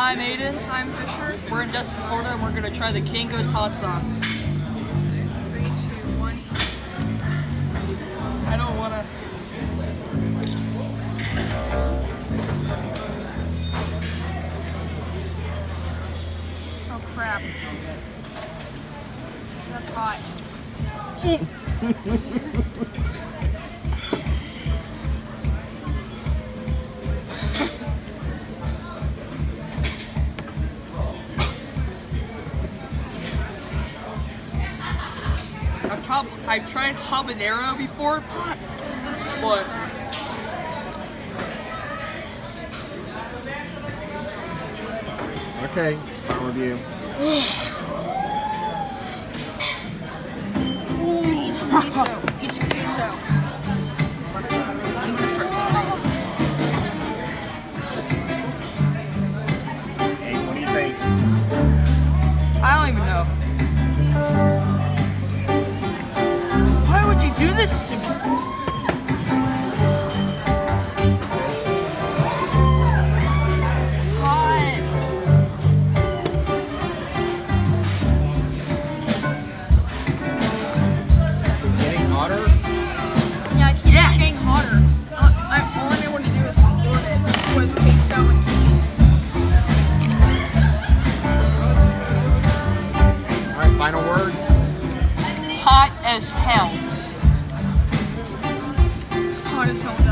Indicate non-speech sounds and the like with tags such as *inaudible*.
I'm Aiden. I'm Fisher. We're in Destin, Florida, and we're gonna try the Kango's hot sauce. Three, two, one. I don't wanna. Oh crap. That's hot. *laughs* I've tried, I've tried habanero before, but Okay, final review. Eat some *laughs* queso and tea. Alright, final words? Hot as hell. 穷人。